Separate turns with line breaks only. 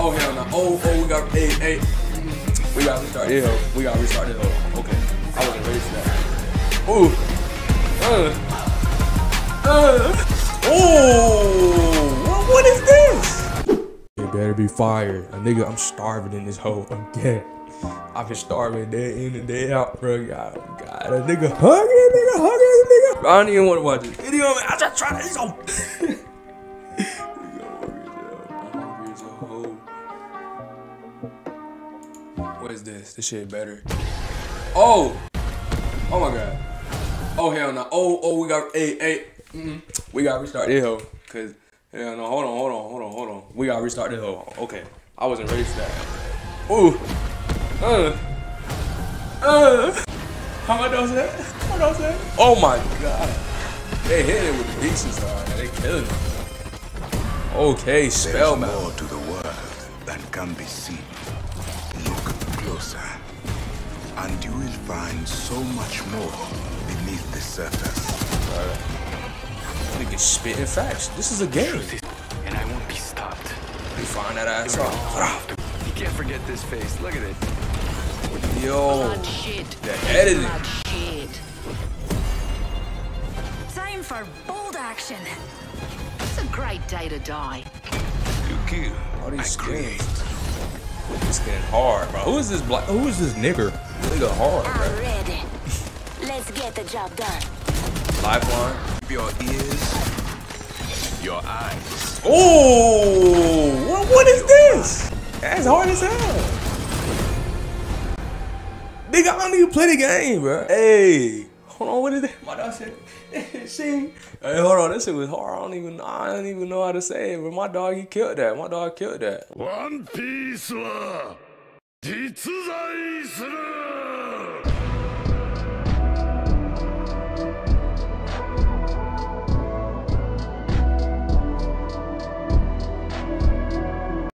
Oh hell no. Oh oh we got hey hey. We got to restart it. hoe. We got to restart it. hoe. Okay. I wasn't ready for that. Ooh. Uh. Uh. Ooh. What, what is this? It better be fire. A nigga, I'm starving in this hole. Okay. I've been starving day in and day out, bro. God, God, a nigga hungry, nigga hungry, nigga. I don't even want to watch this video, man. I just try to eat What is this? This shit better. Oh! Oh my god. Oh hell no. Oh, oh, we got hey, hey. Mm, we gotta restart this hoe. Cause hell no, hold on, hold on, hold on, hold on. We gotta restart this hoe. Okay. I wasn't ready for that. Ooh. Uh. Uh. How much was that? How much was that? Oh my god. They hit it with the decent side. They killing it. Okay, spellbound.
more to the world than can be seen. Look closer, and you will find so much more beneath the surface.
Nigga spitting facts. This is a game.
and I won't be stopped.
You find that ass off.
You can't forget this face. Look at it.
Yo.
Blood shit.
The editing.
Blood shit. Time for bold action. It's a great day to die.
You kill,
All these
I create.
Skins. This getting hard, bro. Who is this black? Who is this nigger? Nigga hard, bro.
I'm ready. Let's get the job done.
Lifeline.
Your ears, your eyes.
Oh, what, what is this? That's hard as hell. Nigga, I don't even play the game, bro. Hey, hold on, what is that? My dog said, see? Hey, hold on, this shit was hard. I don't even, I don't even know how to say it, but my dog, he killed that. My dog killed that.
ワンピースは実在する